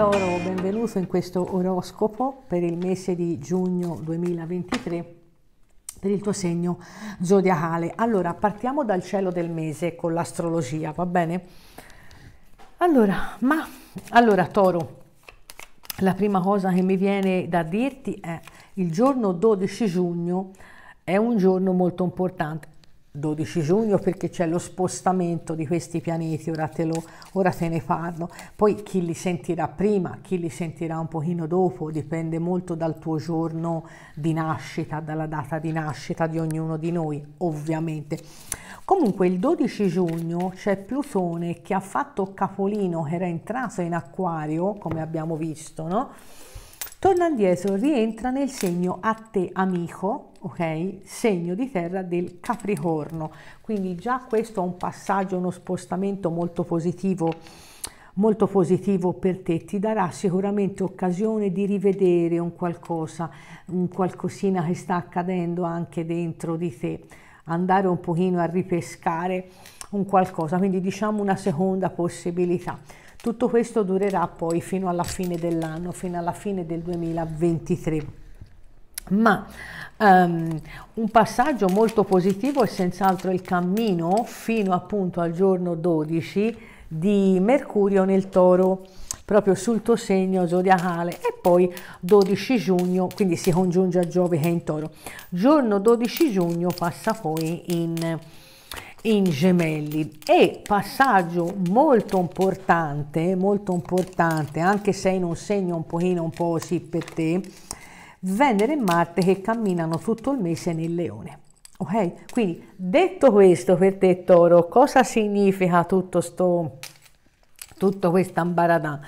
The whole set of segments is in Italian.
Toro, benvenuto in questo oroscopo per il mese di giugno 2023 per il tuo segno zodiacale. Allora, partiamo dal cielo del mese con l'astrologia, va bene? Allora, ma allora Toro, la prima cosa che mi viene da dirti è il giorno 12 giugno è un giorno molto importante. 12 giugno perché c'è lo spostamento di questi pianeti, ora te, lo, ora te ne parlo. Poi chi li sentirà prima, chi li sentirà un pochino dopo, dipende molto dal tuo giorno di nascita, dalla data di nascita di ognuno di noi, ovviamente. Comunque il 12 giugno c'è Plutone che ha fatto capolino, che era entrato in acquario, come abbiamo visto, no? Torna indietro, rientra nel segno a te amico, ok? Segno di terra del Capricorno. Quindi già questo è un passaggio, uno spostamento molto positivo molto positivo per te, ti darà sicuramente occasione di rivedere un qualcosa, un qualcosina che sta accadendo anche dentro di te andare un pochino a ripescare un qualcosa, quindi diciamo una seconda possibilità. Tutto questo durerà poi fino alla fine dell'anno, fino alla fine del 2023. Ma um, un passaggio molto positivo è senz'altro il cammino fino appunto al giorno 12 di Mercurio nel toro proprio sul tuo segno zodiacale e poi 12 giugno, quindi si congiunge a Giove che è in toro. Giorno 12 giugno passa poi in, in gemelli e passaggio molto importante, molto importante, anche se in un segno un pochino un po' sì per te, Venere e Marte che camminano tutto il mese nel leone. Ok? Quindi detto questo per te Toro, cosa significa tutto sto tutto questo ambaradan.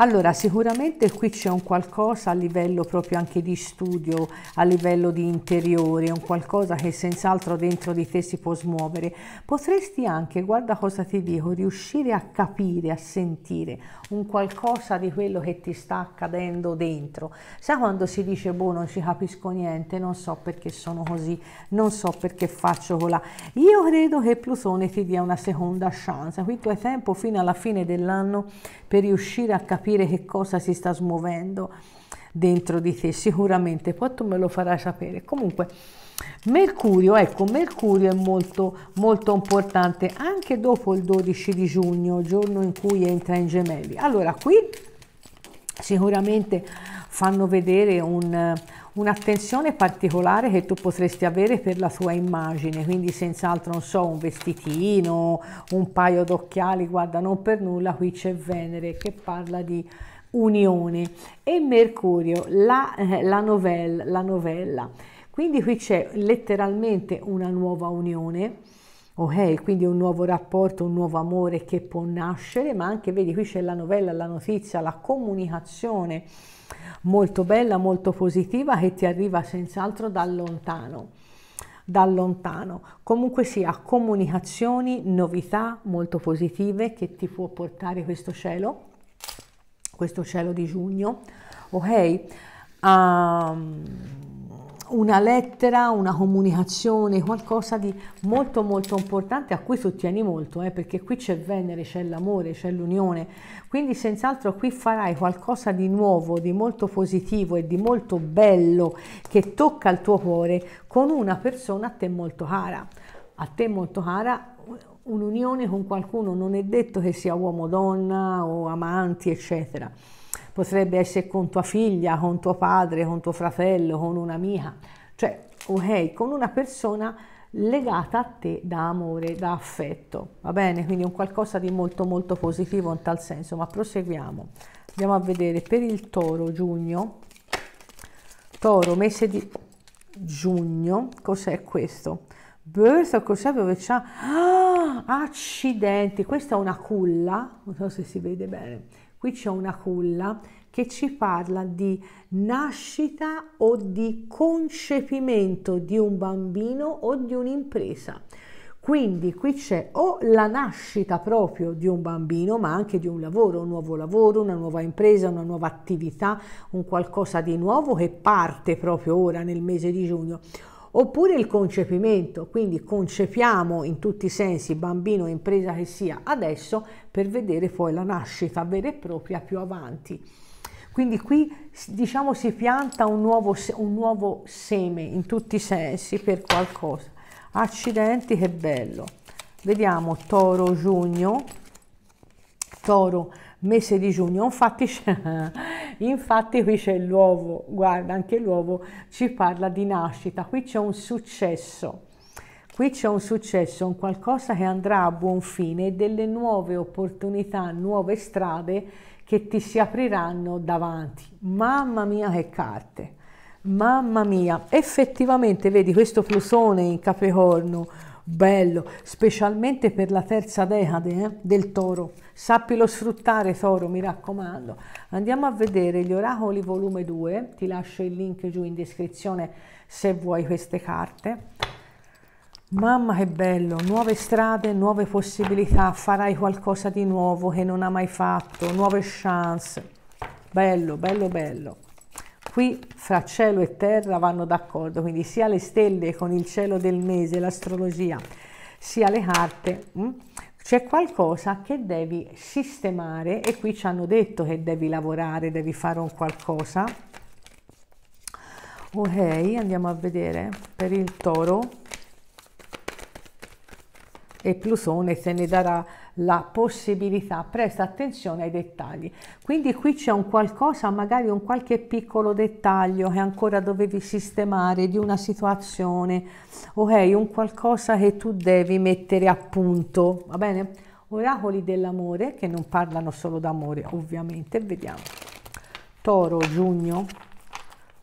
Allora, sicuramente qui c'è un qualcosa a livello proprio anche di studio, a livello di interiore, un qualcosa che senz'altro dentro di te si può smuovere. Potresti anche, guarda cosa ti dico, riuscire a capire, a sentire un qualcosa di quello che ti sta accadendo dentro. Sai quando si dice, boh, non ci capisco niente, non so perché sono così, non so perché faccio colà. Io credo che Plutone ti dia una seconda chance, qui tu hai tempo fino alla fine dell'anno per riuscire a capire capire che cosa si sta smuovendo dentro di te, sicuramente, poi tu me lo farai sapere. Comunque, Mercurio, ecco, Mercurio è molto, molto importante anche dopo il 12 di giugno, giorno in cui entra in gemelli. Allora, qui sicuramente fanno vedere un, un'attenzione particolare che tu potresti avere per la tua immagine, quindi senz'altro, non so, un vestitino, un paio d'occhiali, guarda, non per nulla qui c'è Venere che parla di unione e Mercurio, la, eh, la, novella, la novella. Quindi qui c'è letteralmente una nuova unione, ok? Quindi un nuovo rapporto, un nuovo amore che può nascere, ma anche, vedi, qui c'è la novella, la notizia, la comunicazione molto bella, molto positiva che ti arriva senz'altro da lontano da lontano. Comunque sia, comunicazioni, novità molto positive che ti può portare questo cielo, questo cielo di giugno, ok? Um, una lettera, una comunicazione, qualcosa di molto molto importante a cui tu tieni molto, eh, perché qui c'è Venere, c'è l'amore, c'è l'unione, quindi senz'altro qui farai qualcosa di nuovo, di molto positivo e di molto bello che tocca il tuo cuore con una persona a te molto cara, a te molto cara un'unione con qualcuno non è detto che sia uomo donna o amanti eccetera. Potrebbe essere con tua figlia, con tuo padre, con tuo fratello, con un'amica, cioè ok, con una persona legata a te da amore, da affetto, va bene? Quindi un qualcosa di molto molto positivo in tal senso, ma proseguiamo. Andiamo a vedere. Per il toro giugno, toro mese di giugno, cos'è questo? Birth, cos'è? Dove c'ha? Ah, accidenti, questa è una culla, non so se si vede bene, Qui c'è una culla che ci parla di nascita o di concepimento di un bambino o di un'impresa. Quindi qui c'è o la nascita proprio di un bambino, ma anche di un lavoro, un nuovo lavoro, una nuova impresa, una nuova attività, un qualcosa di nuovo che parte proprio ora nel mese di giugno oppure il concepimento, quindi concepiamo in tutti i sensi, bambino, impresa che sia, adesso per vedere poi la nascita vera e propria più avanti. Quindi qui diciamo si pianta un nuovo, un nuovo seme in tutti i sensi per qualcosa. Accidenti, che bello. Vediamo toro giugno, toro mese di giugno, infatti, infatti qui c'è l'uovo, guarda anche l'uovo ci parla di nascita, qui c'è un successo, qui c'è un successo, un qualcosa che andrà a buon fine delle nuove opportunità, nuove strade che ti si apriranno davanti. Mamma mia che carte, mamma mia, effettivamente vedi questo plusone in Capricorno, bello, specialmente per la terza decade eh, del toro. Sappilo sfruttare, toro, mi raccomando. Andiamo a vedere gli oracoli volume 2, ti lascio il link giù in descrizione se vuoi queste carte. Mamma che bello, nuove strade, nuove possibilità, farai qualcosa di nuovo che non ha mai fatto, nuove chance. Bello, bello, bello. Qui fra cielo e terra vanno d'accordo, quindi sia le stelle con il cielo del mese, l'astrologia, sia le carte. Hm? C'è qualcosa che devi sistemare e qui ci hanno detto che devi lavorare, devi fare un qualcosa. Ok, andiamo a vedere per il toro e Plusone se ne darà la possibilità, presta attenzione ai dettagli. Quindi qui c'è un qualcosa, magari un qualche piccolo dettaglio che ancora dovevi sistemare di una situazione, ok, un qualcosa che tu devi mettere a punto, va bene? Oracoli dell'amore che non parlano solo d'amore, ovviamente, vediamo. Toro, giugno,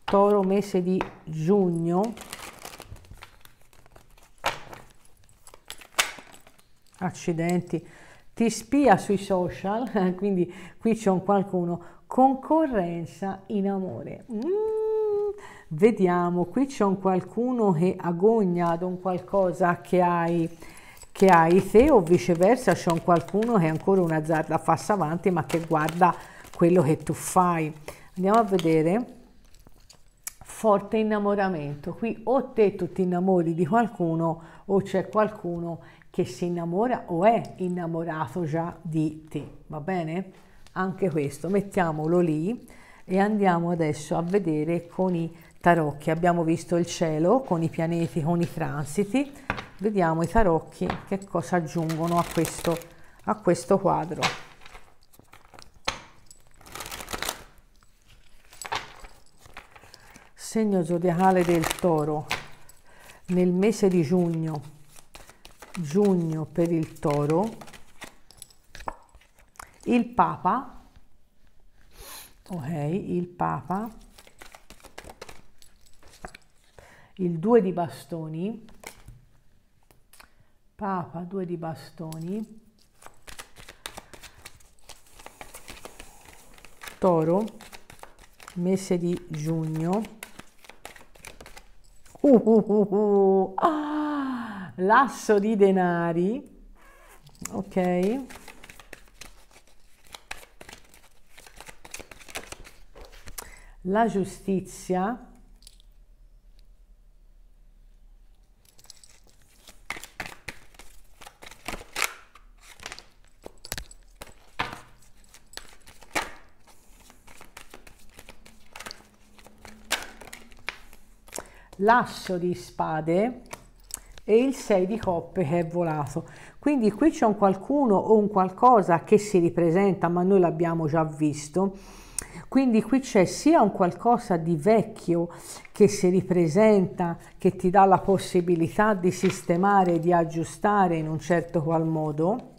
toro mese di giugno, accidenti, ti spia sui social, quindi qui c'è un qualcuno, concorrenza in amore. Mm, vediamo, qui c'è un qualcuno che agogna ad un qualcosa che hai, che hai te o viceversa c'è un qualcuno che ancora una zarda passa avanti ma che guarda quello che tu fai. Andiamo a vedere forte innamoramento. Qui o te tu ti innamori di qualcuno o c'è qualcuno che si innamora o è innamorato già di te, va bene? Anche questo, mettiamolo lì e andiamo adesso a vedere con i tarocchi. Abbiamo visto il cielo con i pianeti, con i transiti. Vediamo i tarocchi che cosa aggiungono a questo, a questo quadro. Segno zodiacale del toro nel mese di giugno giugno per il toro, il papa, ok, il papa, il due di bastoni, papa, due di bastoni, toro, mese di giugno, uh, uh, uh, uh. Ah l'asso di denari, ok? La giustizia, l'asso di spade, e il 6 di coppe che è volato. Quindi qui c'è un qualcuno o un qualcosa che si ripresenta, ma noi l'abbiamo già visto. Quindi qui c'è sia un qualcosa di vecchio che si ripresenta, che ti dà la possibilità di sistemare, di aggiustare in un certo qual modo.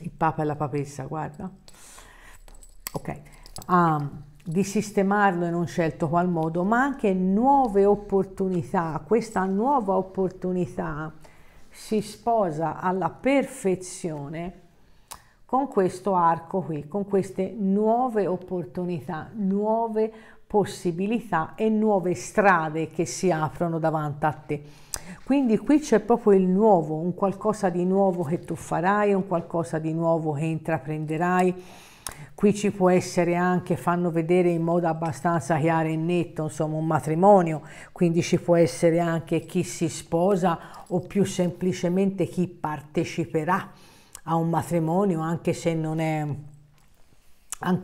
Il Papa e la Papessa, guarda. Ok. Um, di sistemarlo in un certo qual modo, ma anche nuove opportunità. Questa nuova opportunità si sposa alla perfezione con questo arco qui, con queste nuove opportunità, nuove possibilità e nuove strade che si aprono davanti a te. Quindi qui c'è proprio il nuovo, un qualcosa di nuovo che tu farai, un qualcosa di nuovo che intraprenderai, qui ci può essere anche, fanno vedere in modo abbastanza chiaro e netto, insomma, un matrimonio, quindi ci può essere anche chi si sposa o più semplicemente chi parteciperà a un matrimonio anche se non è,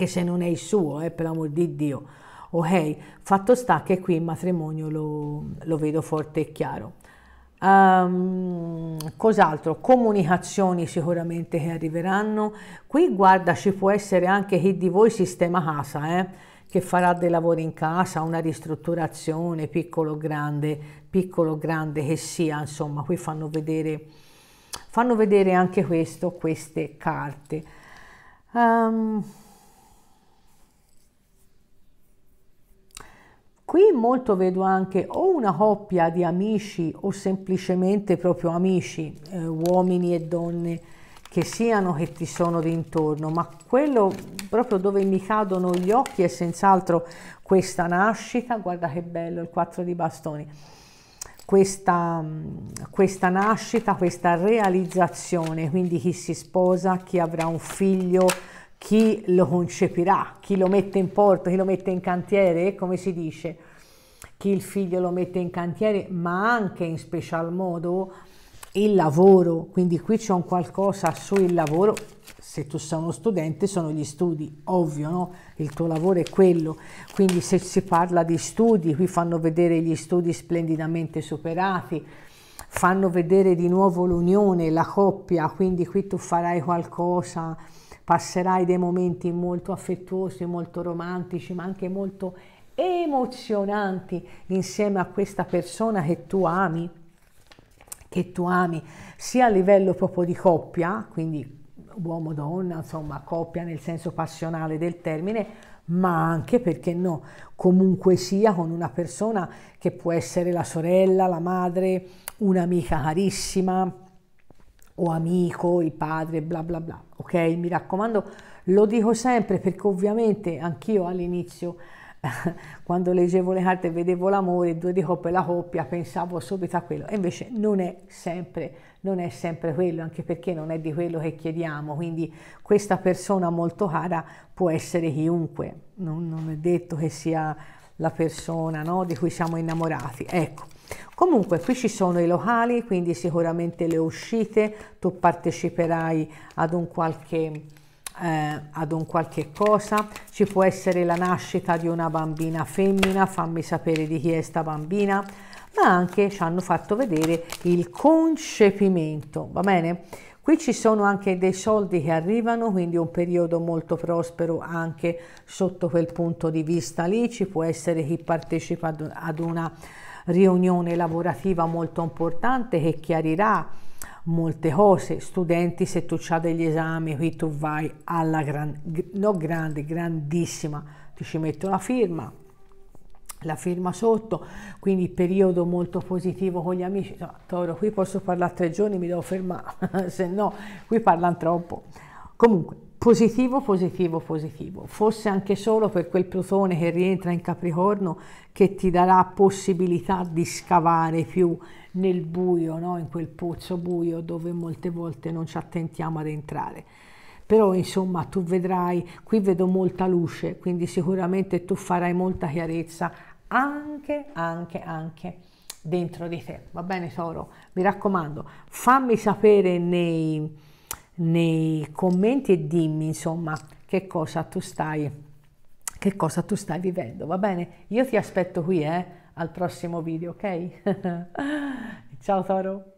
se non è il suo, eh, per l'amor di Dio. Ok, fatto sta che qui il matrimonio lo, lo vedo forte e chiaro. Um, cos'altro? Comunicazioni sicuramente che arriveranno. Qui guarda, ci può essere anche chi di voi sistema casa, eh? che farà dei lavori in casa, una ristrutturazione, piccolo grande, piccolo grande che sia, insomma, qui fanno vedere, fanno vedere anche questo, queste carte. Um, Qui molto vedo anche o una coppia di amici o semplicemente proprio amici, eh, uomini e donne che siano che ti sono d'intorno, ma quello proprio dove mi cadono gli occhi è senz'altro questa nascita, guarda che bello il 4 di bastoni, questa, questa nascita, questa realizzazione, quindi chi si sposa, chi avrà un figlio, chi lo concepirà, chi lo mette in porto, chi lo mette in cantiere, come si dice, chi il figlio lo mette in cantiere, ma anche in special modo il lavoro, quindi qui c'è un qualcosa sul lavoro, se tu sei uno studente sono gli studi, ovvio, no? Il tuo lavoro è quello, quindi se si parla di studi, qui fanno vedere gli studi splendidamente superati, fanno vedere di nuovo l'unione, la coppia, quindi qui tu farai qualcosa, passerai dei momenti molto affettuosi, molto romantici, ma anche molto emozionanti insieme a questa persona che tu ami, che tu ami sia a livello proprio di coppia, quindi uomo-donna, insomma coppia nel senso passionale del termine, ma anche perché no, comunque sia con una persona che può essere la sorella, la madre, un'amica carissima o amico, il padre, bla bla bla, ok? Mi raccomando, lo dico sempre perché ovviamente anch'io all'inizio quando leggevo le carte e vedevo l'amore, due di coppia e la coppia, pensavo subito a quello. E invece non è sempre, non è sempre quello, anche perché non è di quello che chiediamo. Quindi questa persona molto cara può essere chiunque, non, non è detto che sia la persona no, di cui siamo innamorati. Ecco. Comunque qui ci sono i locali, quindi sicuramente le uscite, tu parteciperai ad un qualche eh, ad un qualche cosa, ci può essere la nascita di una bambina femmina, fammi sapere di chi è sta bambina, ma anche ci hanno fatto vedere il concepimento, va bene? Qui ci sono anche dei soldi che arrivano, quindi un periodo molto prospero anche sotto quel punto di vista lì, ci può essere chi partecipa ad una riunione lavorativa molto importante che chiarirà molte cose, studenti se tu hai degli esami qui tu vai alla grande, no grande, grandissima, ti ci metto la firma, la firma sotto, quindi periodo molto positivo con gli amici, no, Toro qui posso parlare tre giorni, mi devo fermare, se no qui parlano troppo. Comunque, positivo, positivo, positivo, fosse anche solo per quel Plutone che rientra in Capricorno che ti darà possibilità di scavare più nel buio, no? in quel pozzo buio dove molte volte non ci attentiamo ad entrare. Però insomma tu vedrai, qui vedo molta luce, quindi sicuramente tu farai molta chiarezza anche, anche, anche dentro di te. Va bene Toro? Mi raccomando, fammi sapere nei, nei commenti e dimmi insomma che cosa tu stai che cosa tu stai vivendo, va bene? Io ti aspetto qui, eh? al prossimo video, ok? Ciao Toro!